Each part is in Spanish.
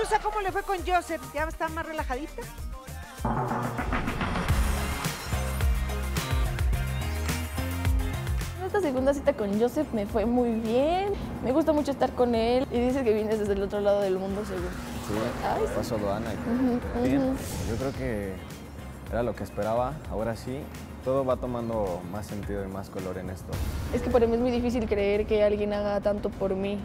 Yusa, ¿cómo le fue con Joseph? ¿Ya está más relajadita? Esta segunda cita con Joseph me fue muy bien. Me gusta mucho estar con él y dice que vienes desde el otro lado del mundo, según. Sí, Ay, sí. pasó aduana. y- Ujú, Bien, yo creo que era lo que esperaba. Ahora sí, todo va tomando más sentido y más color en esto. Es que para mí es muy difícil creer que alguien haga tanto por mí.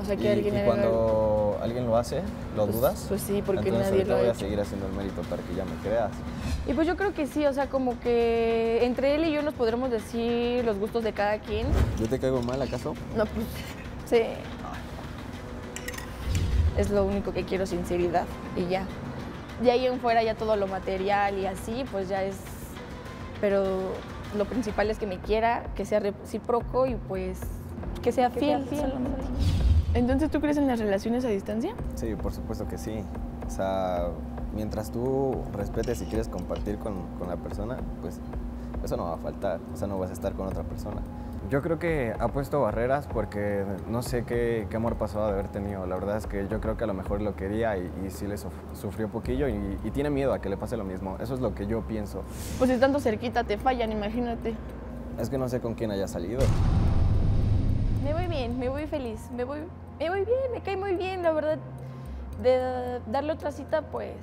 O sea, que y, alguien y haga... cuando alguien lo hace, ¿lo Pues- dudas? pues sí, porque Entonces nadie lo ha voy a hecho. seguir haciendo el mérito para que ya me creas. Y pues yo creo que sí, o sea, como que entre él y yo nos podremos decir los gustos de cada quien. ¿Yo te caigo mal acaso? No, pues sí. Es lo único que quiero, sinceridad. Y ya. De ahí en fuera ya todo lo material y así, pues ya es... Pero lo principal es que me quiera, que sea recíproco y pues que sea fiel. solamente. Entonces, ¿tú crees en las relaciones a distancia? Sí, por supuesto que sí. O sea, mientras tú respetes y quieres compartir con, con la persona, pues eso no va a faltar. O sea, no vas a estar con otra persona. Yo creo que ha puesto barreras porque no sé qué, qué amor pasó de haber tenido. La verdad es que yo creo que a lo mejor lo quería y, y sí le suf- sufrió poquillo y, y tiene miedo a que le pase lo mismo. Eso es lo que yo pienso. Pues si tanto cerquita te fallan, imagínate. Es que no sé con quién haya salido. Me voy bien, me voy feliz, me voy, me voy bien, me cae muy bien, la verdad. De darle otra cita, pues.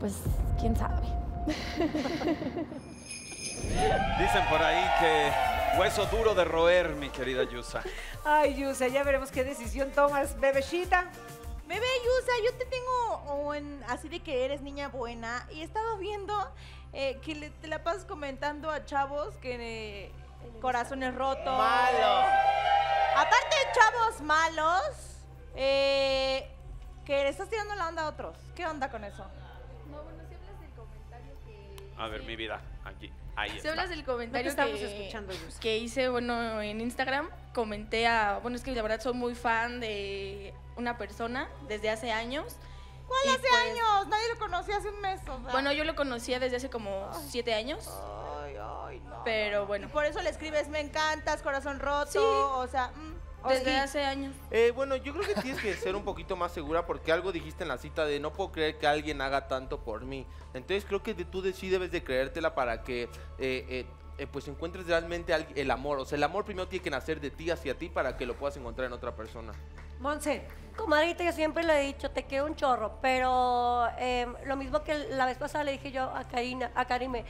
Pues, quién sabe. Dicen por ahí que hueso duro de roer, mi querida Yusa. Ay, Yusa, ya veremos qué decisión tomas, bebecita. Bebé Yusa, yo te tengo un- así de que eres niña buena y he estado viendo eh, que le- te la pasas comentando a chavos que eh, corazones rotos. Malo. Aparte chavos malos, eh, que le estás tirando la onda a otros. ¿Qué onda con eso? No, bueno, si hablas del comentario que. A ver, mi vida, aquí. Ahí Si está. hablas del No comentario estamos que, escuchando, que hice, bueno, en Instagram, comenté a. Bueno, es que la verdad soy muy fan de una persona desde hace años. ¿Cuál Y hace pues, años? Nadie lo conocía hace un mes. o sea. Bueno, yo lo conocía desde hace como siete años. Ay, ay, no. Pero Y bueno, por eso le escribes, me encantas, corazón roto. Sí. O sea, mm, desde hace años. Eh, bueno, yo creo que tienes que ser un poquito más segura porque algo dijiste en la cita de no puedo creer que alguien haga tanto por mí. Entonces creo que de- tú de- sí debes de creértela para que eh, eh, eh, pues encuentres realmente al- el amor. O sea, el amor primero tiene que nacer de ti hacia ti para que lo puedas encontrar en otra persona. Monse, Comadrita, yo siempre le he dicho, te quiero un chorro, pero eh, lo mismo que la vez pasada le dije yo a Karina, a Karime,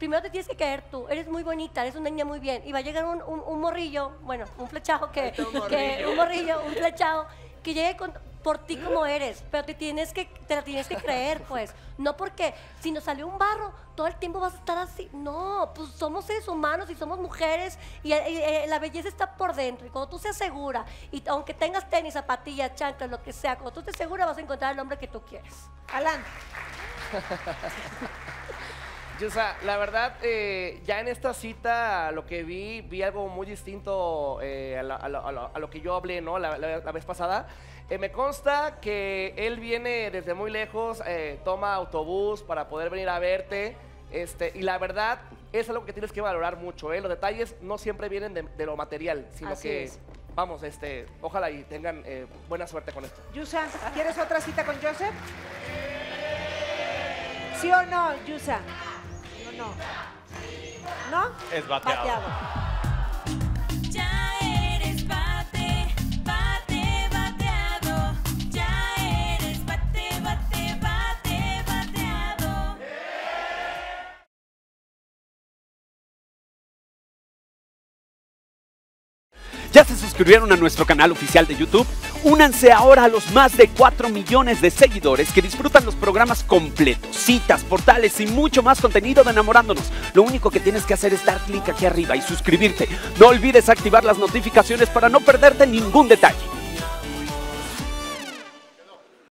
primero te tienes que caer tú, eres muy bonita, eres una niña muy bien, y va a llegar un, un- un morrillo, bueno, un flechajo que, que- morrillo. un morrillo, un flechado, que llegue con- por ti como eres, pero te tienes que, te la tienes que creer, pues, no porque si nos salió un barro, todo el tiempo vas a estar así, no, pues somos seres humanos y somos mujeres, y, eh, eh, la belleza está por dentro, y cuando tú seas segura, y aunque tengas tenis, zapatillas, chanclas, lo que sea, cuando tú estés segura vas a encontrar el hombre que tú quieres. Alan, Yusa, la verdad, eh, ya en esta cita lo que vi, vi algo muy distinto eh, a, la- a lo, a lo- que yo hablé, ¿no? La, la- la vez pasada. Eh, me consta que él viene desde muy lejos, eh, toma autobús para poder venir a verte. Este, y la verdad, es algo que tienes que valorar mucho, ¿eh? Los detalles no siempre vienen de, de lo material, sino Así que, es. vamos, este, ojalá y tengan eh, buena suerte con esto. Yusa, ¿quieres otra cita con Joseph? ¿Sí o no, Yusa? ¿Sí o no? ¿No? Es bateado. Ya suscribieron a nuestro canal oficial de YouTube? Únanse ahora a los más de 4 millones de seguidores que disfrutan los programas completos, citas, portales y mucho más contenido de Enamorándonos. Lo único que tienes que hacer es dar clic aquí arriba y suscribirte. No olvides activar las notificaciones para no perderte ningún detalle.